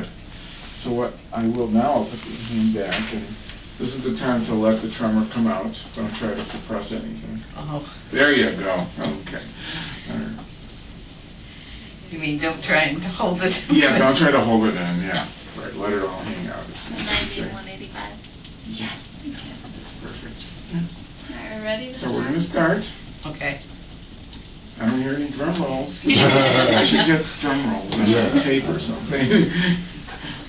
good. So what I will now, I'll put the hand back, and this is the time to let the tremor come out. Don't try to suppress anything. Oh, There you go. Okay. All right. you mean don't try and hold it? Yeah, don't try to hold it in. Yeah, right. Let it all hang out. It's So easy 90 185. Yeah, that's perfect. Alright, ready to So we're gonna start. Okay. I don't hear any drum rolls. I should get drum rolls on Yeah. tape or something.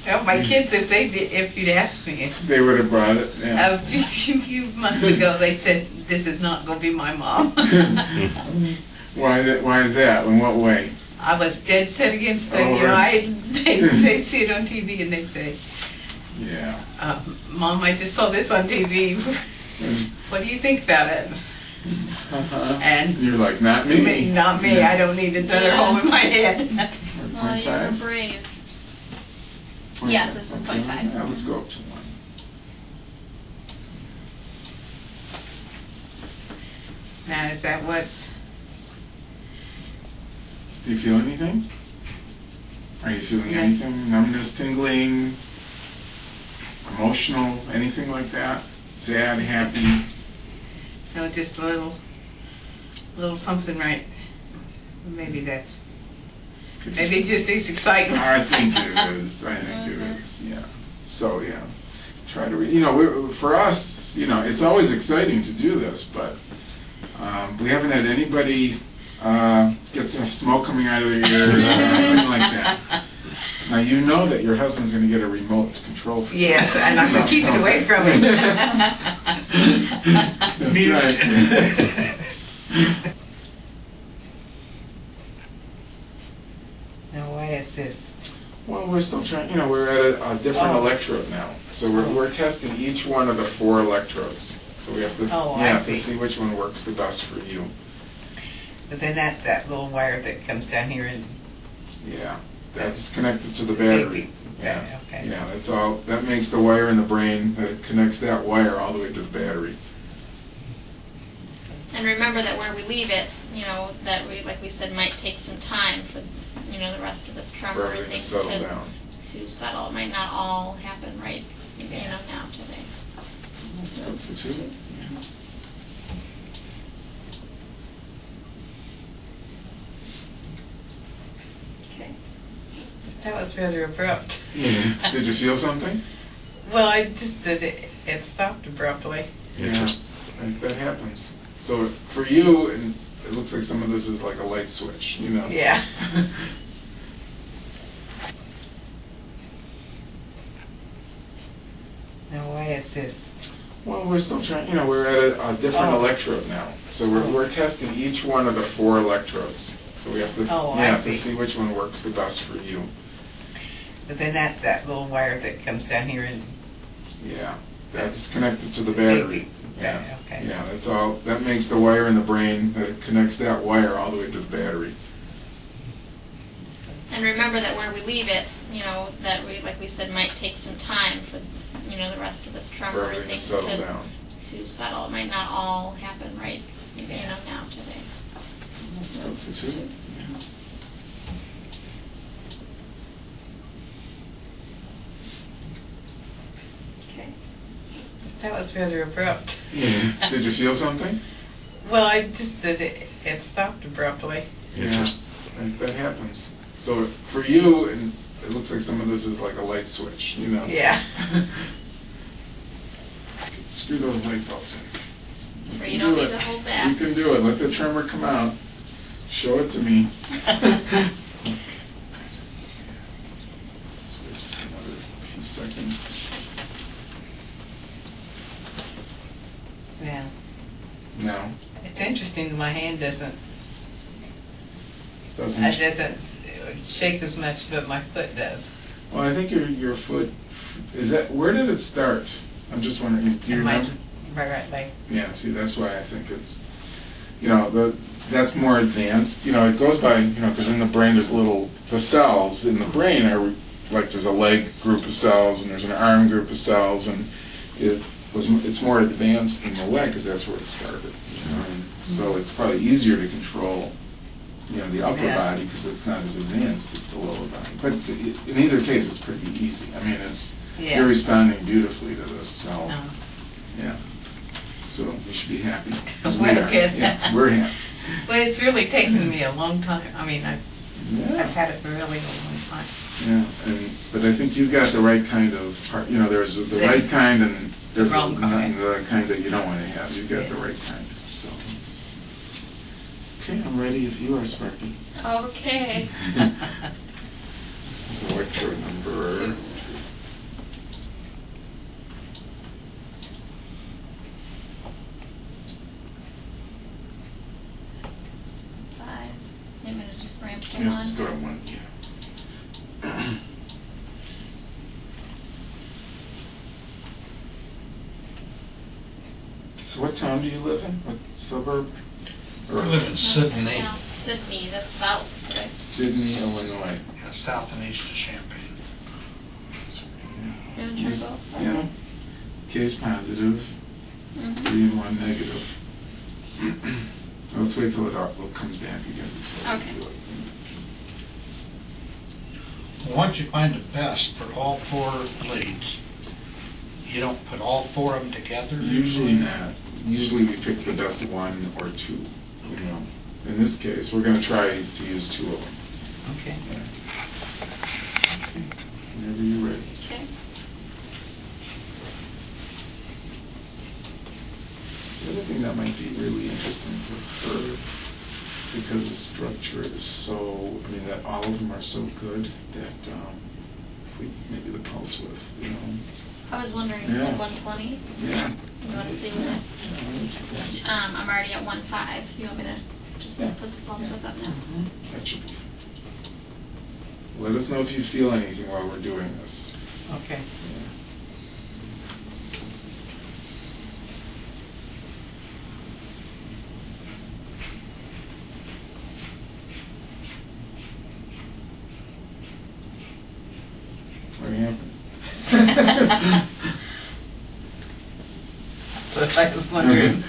Well, my kids, if they, did- if you'd asked me they would have brought it. Yeah. a few, few months ago, they said, this is not gonna be my mom. Why? That, why is that? In what way? I was dead set against it, Oh, you know. I, they, they'd see it on TV and they'd say, Yeah. uh, Mom, I just saw this on TV. What do you think about it? Uh-huh. And- you're like, not me. Me, Not me, I don't need it done at home in my head. Well, you were 0.5? brave. Yes, this is Okay. 0.5. Yeah, let's go up to one. Now, is that what's, Do you feel anything? Are you feeling Yeah. anything? Numbness, tingling, emotional, anything like that? Sad, happy? No, just a little, little something right? Maybe that's, Could you- maybe just it's exciting. I think it is. I think it Mhm. is. Yeah. So yeah, try to. Re- you know, we for us, you know, it's always exciting to do this, but um, we haven't had anybody uh, get some smoke coming out of their ears or anything like that. Now you know that your husband's going to get a remote control. For Yes, this. and I'm gonna keep it away from him. That's right. Now, why is this? Well, we're still trying, you know, we're at a, a different Oh. electrode now. So we're, we're testing each one of the four electrodes. So we have to, Oh, yeah, see. to see which one works the best for you. But then that, that little wire that comes down here and, Yeah, that's connected to the battery. Yeah, Okay. yeah, that's all, that makes the wire in the brain, that connects that wire all the way to the battery. And remember that where we leave it, you know, that we, like we said, might take some time for, you know, the rest of this For tremor and everything to things settle to, down. to settle. It might not all happen right, you know, now today. That's good for two. Yeah. Okay. that was rather abrupt. Yeah. Did you feel something? Well, I just did it, it stopped abruptly. Yeah, that, that happens. So for you, and it looks like some of this is like a light switch, you know? Yeah. Now, why is this? Well, we're still trying, you know, we're at a, a different Oh. electrode now. So we're, we're testing each one of the four electrodes. So we have to, Oh, yeah, to see. see which one works the best for you. But then that, that little wire that comes down here and, Yeah, that's connected to the battery. Yeah, Yeah, okay. yeah, that's all, that makes the wire in the brain, that connects that wire all the way to the battery. And remember that where we leave it, you know, that we, like we said, might take some time for, you know, the rest of this For tremor and everything to things settle to, down. to settle. It might not all happen right, you know, now today. That's good for two. That was rather abrupt. Yeah. Did you feel something? Well, I just did it, it stopped abruptly. Yeah, that, that happens. So for you, and it looks like some of this is like a light switch, you know? Yeah. Screw those light bulbs in. Or can you don't do need it. to hold back. You can do it. Let the tremor come out. Show it to me. Let's wait just another few seconds. Yeah. No, It's interesting, my hand doesn't, doesn't. it doesn't shake as much, but my foot does. Well, I think your your foot is that. Where did it start? I'm just wondering. Do you my- remember? My right leg. Yeah, see, that's why I think it's, you know, the that's more advanced. You know, it goes by, you know, because in the brain there's little the cells in the brain are like there's a leg group of cells and there's an arm group of cells and it was it's more advanced in the leg because that's where it started. You know, so it's probably easier to control, you know, the upper Yeah. body because it's not as advanced as the lower body. but it's- in either case, it's pretty easy. I mean, it's, Yeah. you're responding beautifully to this, so, No. yeah. So we should be happy. 'cause We're we are. good. Yeah, we're happy. Well, it's really taken me a long time. I mean, I've, I've Yeah, had it for really a long time. yeah, and, but I think you've got the right kind of, part. you know, there's the There's right kind and there's the wrong kind. the kind that you don't want to have. You've got the right kind, Okay, I'm ready if you are, Sparky. Okay. This is electrode number. Five. I'm gonna just ramp to Yes, one. go to one, yeah. So what town do you live in? What suburb? Or- I live in Sidney, No, Sidney, that's south, right? Sidney, Illinois. yeah, south and east of Champaign. You wanna try Yes, both? Yeah. Case positive, Mhm. three and one negative. Let's wait till it all it comes back again before we Okay. do it. Once you find the best for all four leads, you don't put all four of them together? Usually not. Usually we pick the best one or two, you know. In this case, we're gonna try to use two of them. Okay. Whenever you're ready. Okay. The other thing that might be really interesting for her, because the structure is so, I mean, that all of them are so good that, um, if we, maybe the pulse width, you know. I was wondering, Yeah. like one twenty, Yeah. you wanna see what it, um, I'm already at one five, you want me to just Yeah. put the pulse width up now? That should. Let us know if you feel anything while we're doing this. Okay. What happened? So I was wondering.